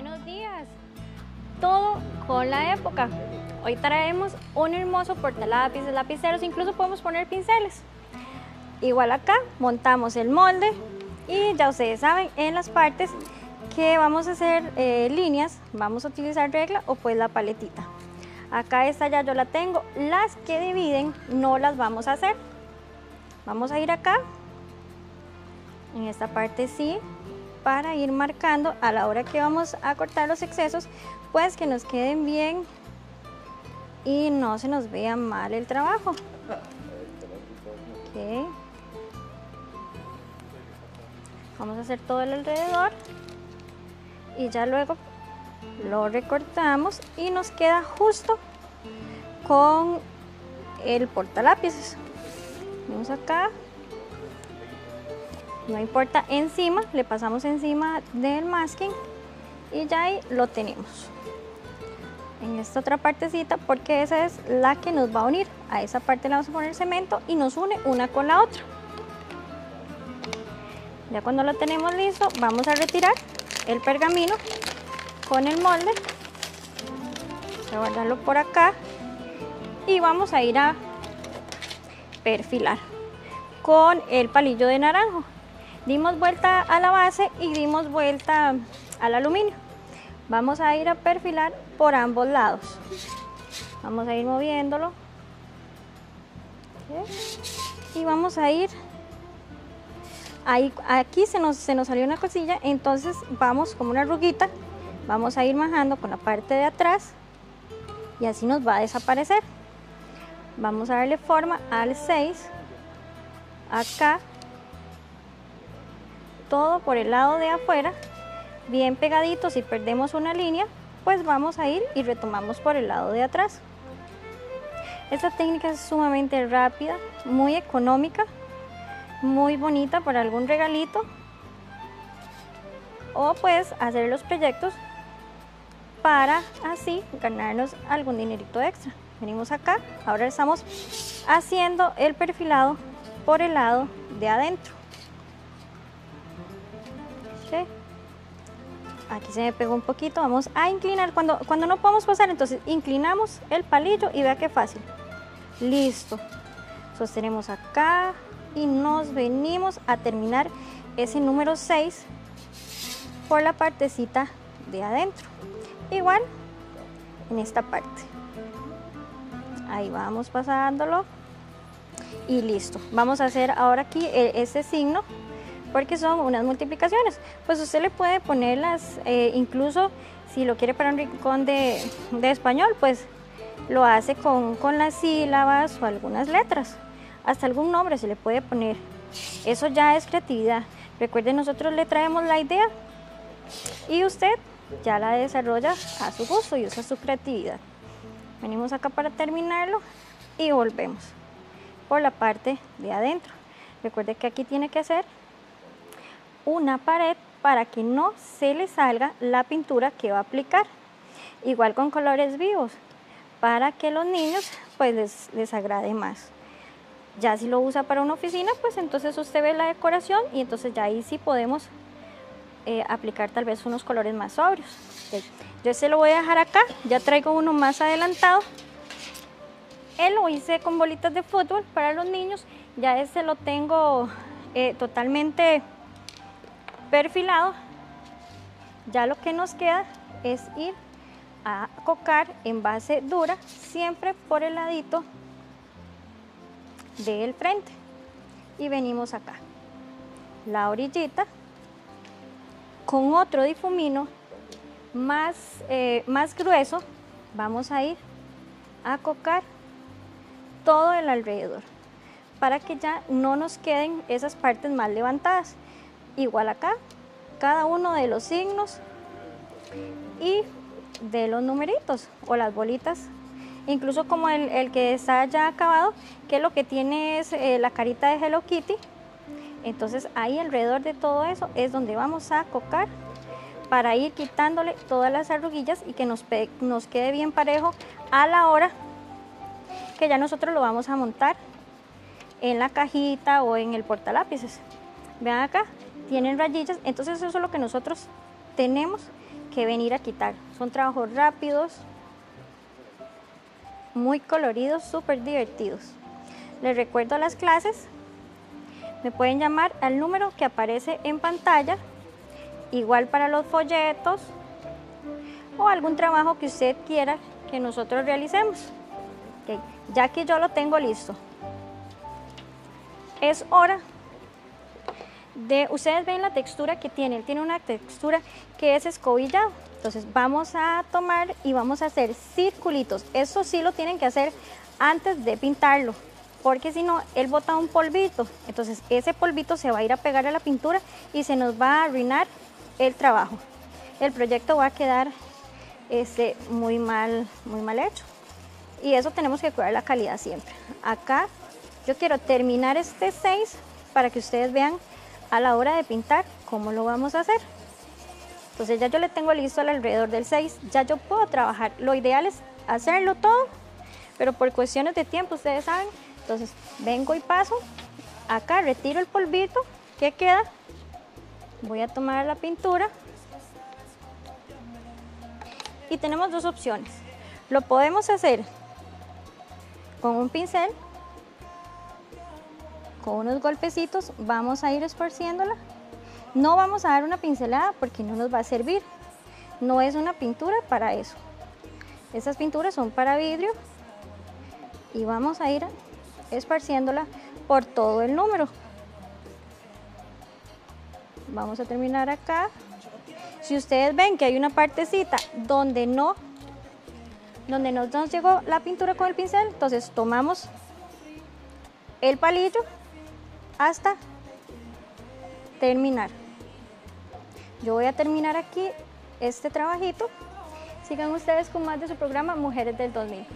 Buenos días. Todo con la época. Hoy traemos un hermoso portalápices, lapiceros, incluso podemos poner pinceles. Igual acá montamos el molde y ya ustedes saben en las partes que vamos a hacer eh, líneas, vamos a utilizar regla o pues la paletita. Acá esta ya yo la tengo, las que dividen no las vamos a hacer. Vamos a ir acá, en esta parte sí, para ir marcando a la hora que vamos a cortar los excesos, pues que nos queden bien y no se nos vea mal el trabajo. Vamos a hacer todo el alrededor y ya luego lo recortamos y nos queda justo con el portalápices. Vamos acá, no importa encima, le pasamos encima del masking y ya ahí lo tenemos. En esta otra partecita, porque esa es la que nos va a unir. A esa parte le vamos a poner cemento y nos une una con la otra. Ya cuando lo tenemos listo, vamos a retirar el pergamino con el molde. Vamos a guardarlo por acá y vamos a ir a perfilar con el palillo de naranjo. Dimos vuelta a la base y dimos vuelta al aluminio. Vamos a ir a perfilar por ambos lados. Vamos a ir moviéndolo. Y vamos a ir Ahí, aquí se nos, se nos salió una cosilla, entonces vamos como una ruguita, vamos a ir majando con la parte de atrás y así nos va a desaparecer. Vamos a darle forma al 6, acá, todo por el lado de afuera, bien pegadito, si perdemos una línea, pues vamos a ir y retomamos por el lado de atrás. Esta técnica es sumamente rápida, muy económica, muy bonita para algún regalito o pues hacer los proyectos para así ganarnos algún dinerito extra. Venimos acá, ahora estamos haciendo el perfilado por el lado de adentro. Aquí se me pegó un poquito, vamos a inclinar. Cuando, cuando no podemos pasar, entonces inclinamos el palillo y vea qué fácil. Listo. Sostenemos acá, y nos venimos a terminar ese número 6 por la partecita de adentro. Igual en esta parte. Ahí vamos pasándolo y listo. Vamos a hacer ahora aquí ese signo porque son unas multiplicaciones. Pues usted le puede ponerlas, eh, incluso si lo quiere para un rincón de, español, pues lo hace con, con las sílabas o algunas letras hasta algún nombre se le puede poner. Eso ya es creatividad. Recuerden, nosotros le traemos la idea y usted ya la desarrolla a su gusto y usa su creatividad. Venimos acá para terminarlo y volvemos por la parte de adentro. Recuerde que aquí tiene que hacer una pared para que no se le salga la pintura que va a aplicar. Igual con colores vivos, para que los niños pues les, agrade más. Ya si lo usa para una oficina, pues entonces usted ve la decoración y entonces ya ahí sí podemos eh, aplicar tal vez unos colores más sobrios. Yo este lo voy a dejar acá, ya traigo uno más adelantado. Él lo hice con bolitas de fútbol para los niños, ya este lo tengo eh, totalmente perfilado. Ya lo que nos queda es ir a cocar en base dura, siempre por el ladito del frente. Y venimos acá. La orillita con otro difumino más, eh, más grueso. Vamos a ir a cocar todo el alrededor para que ya no nos queden esas partes más levantadas igual acá cada uno de los signos y de los numeritos o las bolitas incluso como el, que está ya acabado, que lo que tiene es eh, la carita de Hello Kitty. Entonces ahí alrededor de todo eso es donde vamos a cocar para ir quitándole todas las arruguillas y que nos, nos quede bien parejo a la hora que ya nosotros lo vamos a montar en la cajita o en el portalápices. Vean acá, tienen rayillas, entonces eso es lo que nosotros tenemos que venir a quitar. Son trabajos rápidos, muy coloridos, súper divertidos. Les recuerdo las clases. Me pueden llamar al número que aparece en pantalla, igual para los folletos o algún trabajo que usted quiera que nosotros realicemos. Ya que yo lo tengo listo. Es hora de, ustedes ven la textura que tiene, tiene una textura que es escobillado. Entonces vamos a tomar y vamos a hacer circulitos. Eso sí lo tienen que hacer antes de pintarlo, porque si no, él bota un polvito. Entonces ese polvito se va a ir a pegar a la pintura y se nos va a arruinar el trabajo. El proyecto va a quedar este, muy, mal, muy mal hecho. Y eso tenemos que cuidar la calidad siempre. Acá yo quiero terminar este 6 para que ustedes vean a la hora de pintar cómo lo vamos a hacer. Entonces ya yo le tengo listo alrededor del 6, ya yo puedo trabajar. Lo ideal es hacerlo todo, pero por cuestiones de tiempo, ustedes saben. Entonces vengo y paso, acá retiro el polvito que queda, voy a tomar la pintura y tenemos dos opciones. Lo podemos hacer con un pincel, unos golpecitos, vamos a ir esparciéndola no vamos a dar una pincelada porque no nos va a servir. No es una pintura para eso. Estas pinturas son para vidrio y vamos a ir esparciéndola por todo el número. Vamos a terminar acá. Si ustedes ven que hay una partecita donde no, donde no nos llegó la pintura con el pincel, entonces tomamos el palillo hasta terminar. Yo voy a terminar aquí este trabajito. Sigan ustedes con más de su programa Mujeres del 2000.